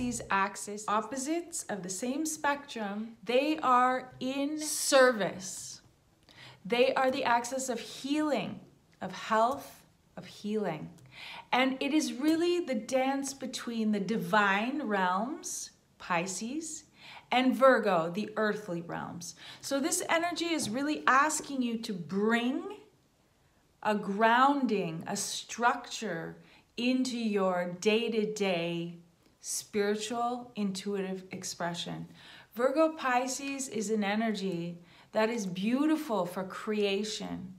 energetics. Axis, opposites of the same spectrum, they are in service. They are the axis of healing, of health, of healing. And it is really the dance between the divine realms, Pisces, and Virgo, the earthly realms. So this energy is really asking you to bring a grounding, a structure into your day to day spiritual, intuitive expression. Virgo Pisces is an energy that is beautiful for creation.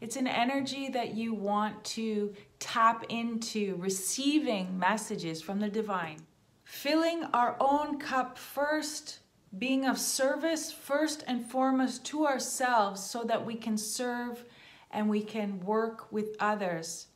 It's an energy that you want to tap into receiving messages from the divine. Filling our own cup first, being of service first and foremost to ourselves so that we can serve and we can work with others.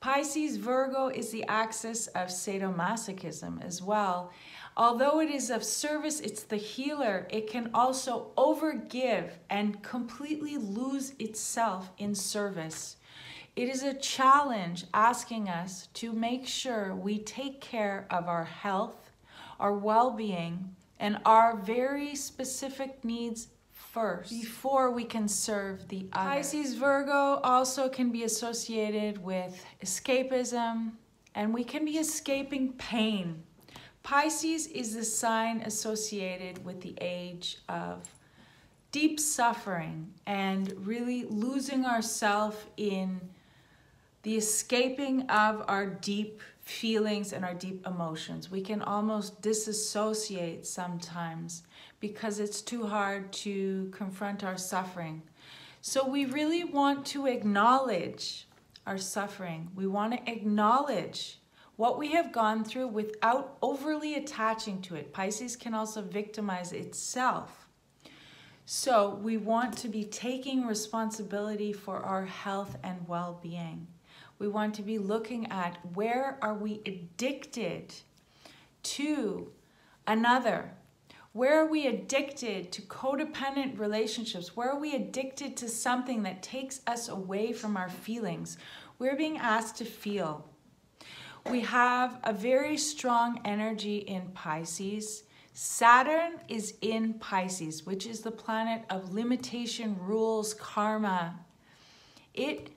Pisces Virgo is the axis of sadomasochism as well. Although it is of service, it's the healer, it can also overgive and completely lose itself in service. It is a challenge asking us to make sure we take care of our health, our well being, and our very specific needs first before we can serve the other. Pisces Virgo also can be associated with escapism, and we can be escaping pain. Pisces is the sign associated with the age of deep suffering and really losing ourselves in the escaping of our deep feelings and our deep emotions. We can almost disassociate sometimes because it's too hard to confront our suffering. So we really want to acknowledge our suffering. We want to acknowledge what we have gone through without overly attaching to it. Pisces can also victimize itself. So we want to be taking responsibility for our health and well-being. We want to be looking at where are we addicted to another? Where are we addicted to codependent relationships? Where are we addicted to something that takes us away from our feelings? We're being asked to feel. We have a very strong energy in Pisces. Saturn is in Pisces, which is the planet of limitation, rules, karma. It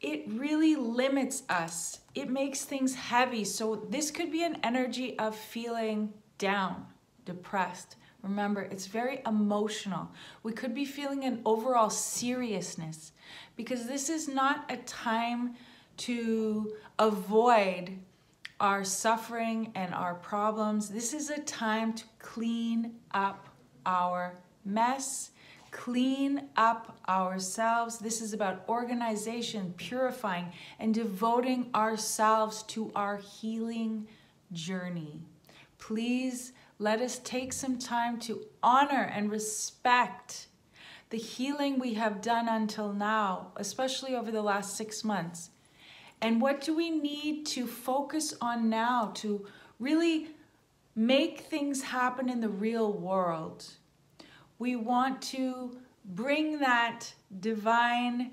it really limits us. It makes things heavy. So this could be an energy of feeling down, depressed. Remember, it's very emotional. We could be feeling an overall seriousness because this is not a time to avoid our suffering and our problems. This is a time to clean up our mess clean up ourselves. This is about organization, purifying, and devoting ourselves to our healing journey. Please let us take some time to honor and respect the healing we have done until now, especially over the last six months. And what do we need to focus on now to really make things happen in the real world? We want to bring that divine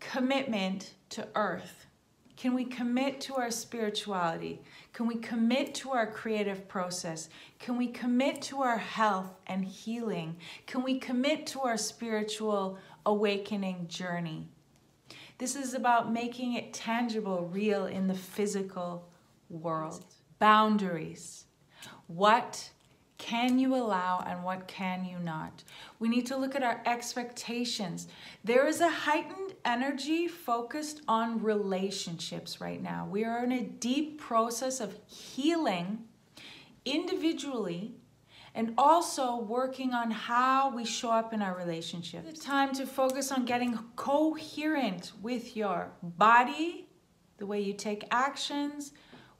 commitment to earth. Can we commit to our spirituality? Can we commit to our creative process? Can we commit to our health and healing? Can we commit to our spiritual awakening journey? This is about making it tangible, real in the physical world. Boundaries. What can you allow and what can you not? We need to look at our expectations. There is a heightened energy focused on relationships right now. We are in a deep process of healing individually and also working on how we show up in our relationship. It's time to focus on getting coherent with your body, the way you take actions,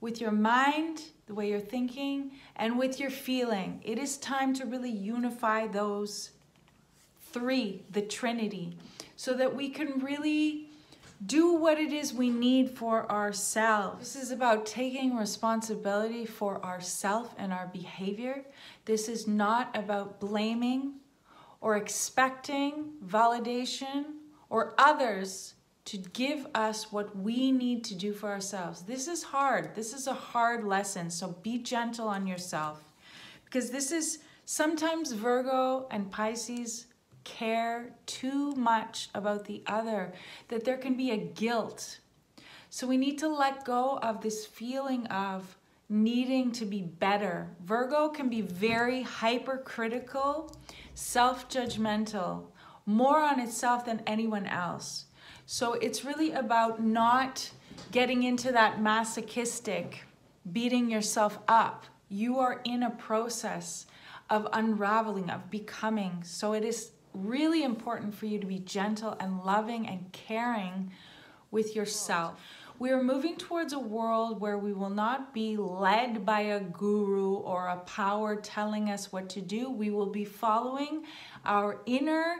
with your mind, the way you're thinking, and with your feeling. It is time to really unify those three, the Trinity, so that we can really do what it is we need for ourselves. This is about taking responsibility for ourself and our behavior. This is not about blaming or expecting validation or others to give us what we need to do for ourselves. This is hard. This is a hard lesson. So be gentle on yourself because this is sometimes Virgo and Pisces care too much about the other, that there can be a guilt. So we need to let go of this feeling of needing to be better. Virgo can be very hypercritical, self judgmental, more on itself than anyone else. So it's really about not getting into that masochistic, beating yourself up. You are in a process of unraveling, of becoming. So it is really important for you to be gentle and loving and caring with yourself. We are moving towards a world where we will not be led by a guru or a power telling us what to do. We will be following our inner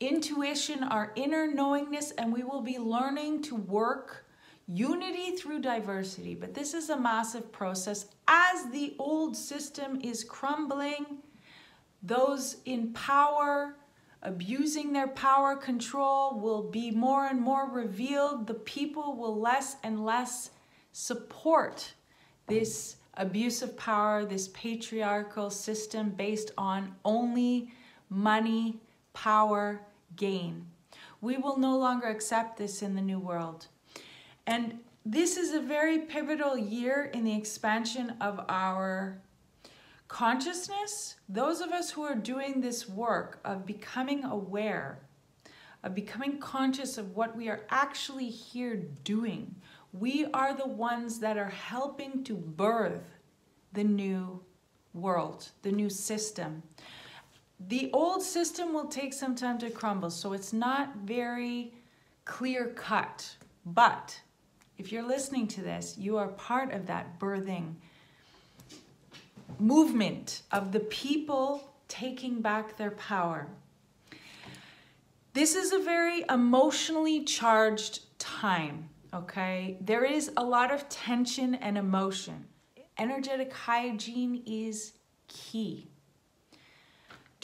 intuition, our inner knowingness, and we will be learning to work unity through diversity. But this is a massive process. As the old system is crumbling, those in power, abusing their power control will be more and more revealed. The people will less and less support this abuse of power, this patriarchal system based on only money, power, gain. We will no longer accept this in the new world. And this is a very pivotal year in the expansion of our Consciousness, those of us who are doing this work of becoming aware, of becoming conscious of what we are actually here doing, we are the ones that are helping to birth the new world, the new system. The old system will take some time to crumble, so it's not very clear cut. But if you're listening to this, you are part of that birthing movement of the people taking back their power. This is a very emotionally charged time, okay? There is a lot of tension and emotion. Energetic hygiene is key.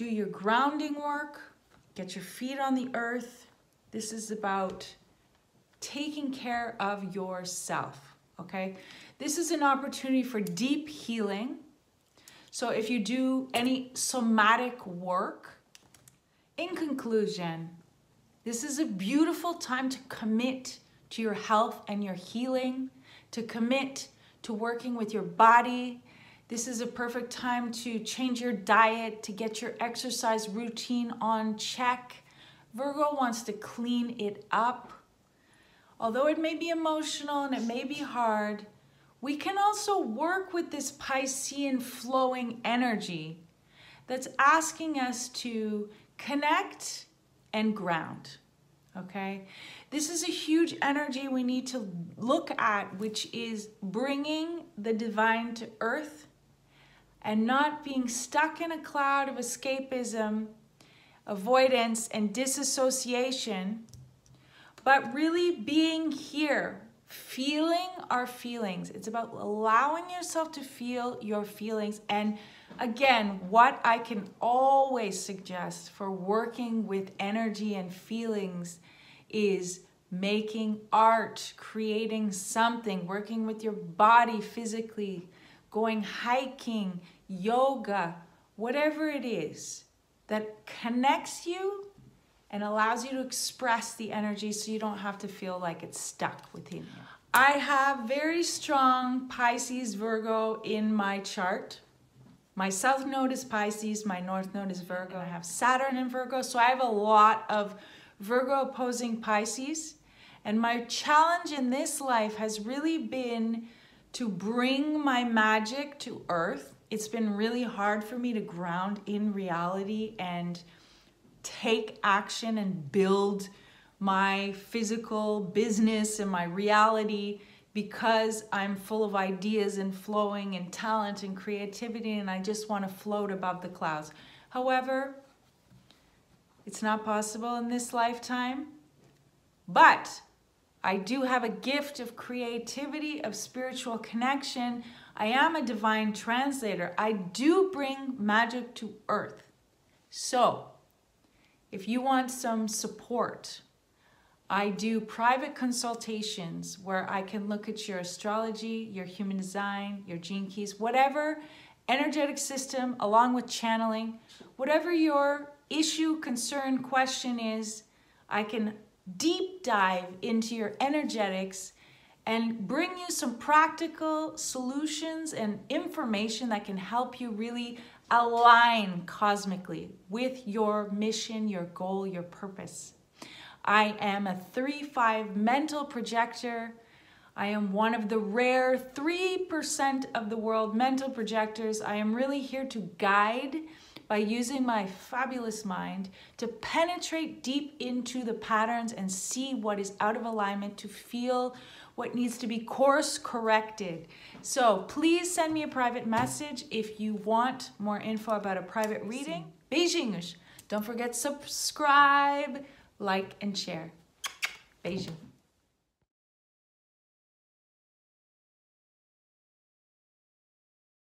Do your grounding work, get your feet on the earth. This is about taking care of yourself, okay? This is an opportunity for deep healing so if you do any somatic work, in conclusion, this is a beautiful time to commit to your health and your healing, to commit to working with your body. This is a perfect time to change your diet, to get your exercise routine on check. Virgo wants to clean it up. Although it may be emotional and it may be hard, we can also work with this Piscean flowing energy that's asking us to connect and ground. Okay? This is a huge energy we need to look at, which is bringing the divine to earth and not being stuck in a cloud of escapism, avoidance, and disassociation, but really being here feeling our feelings. It's about allowing yourself to feel your feelings. And again, what I can always suggest for working with energy and feelings is making art, creating something, working with your body physically, going hiking, yoga, whatever it is that connects you and allows you to express the energy so you don't have to feel like it's stuck within you. I have very strong Pisces Virgo in my chart. My south node is Pisces, my north node is Virgo. I have Saturn in Virgo, so I have a lot of Virgo opposing Pisces. And my challenge in this life has really been to bring my magic to earth. It's been really hard for me to ground in reality and take action and build my physical business and my reality because I'm full of ideas and flowing and talent and creativity and I just want to float above the clouds. However, it's not possible in this lifetime, but I do have a gift of creativity, of spiritual connection. I am a divine translator. I do bring magic to earth. So, if you want some support, I do private consultations where I can look at your astrology, your human design, your gene keys, whatever energetic system, along with channeling, whatever your issue, concern, question is, I can deep dive into your energetics and bring you some practical solutions and information that can help you really align cosmically with your mission, your goal, your purpose. I am a 3-5 mental projector. I am one of the rare 3% of the world mental projectors. I am really here to guide by using my fabulous mind to penetrate deep into the patterns and see what is out of alignment, to feel what needs to be course corrected. So please send me a private message if you want more info about a private reading. Beijinhos. Don't forget subscribe like and share. Beijing.